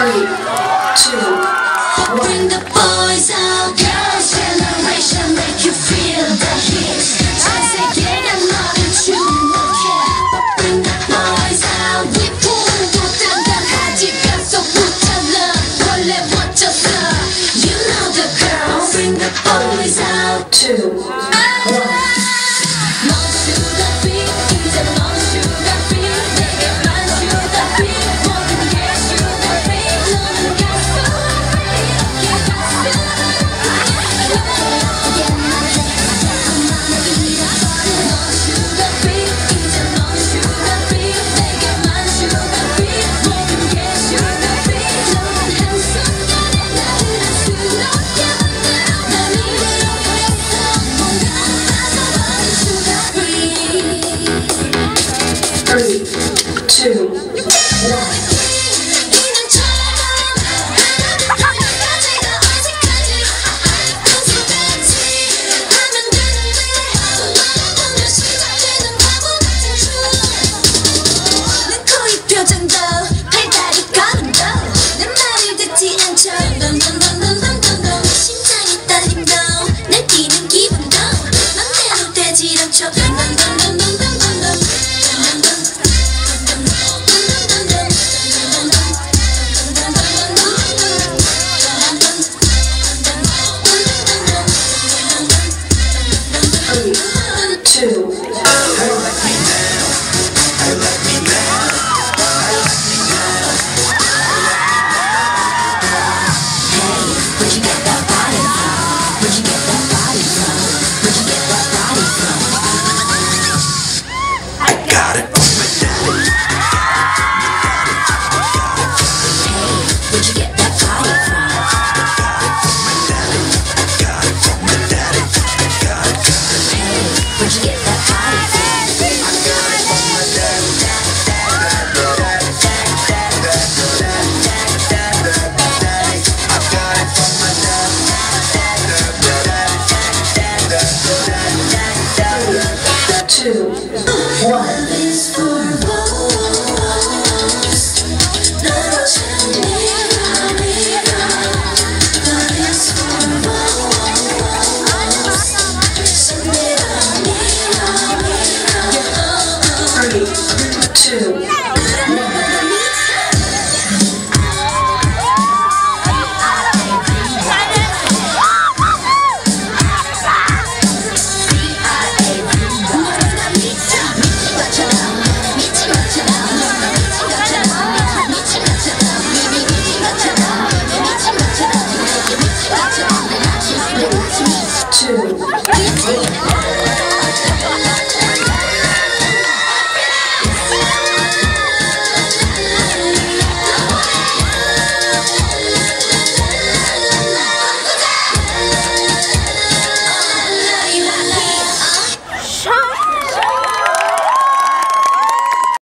Three, Two, na na na na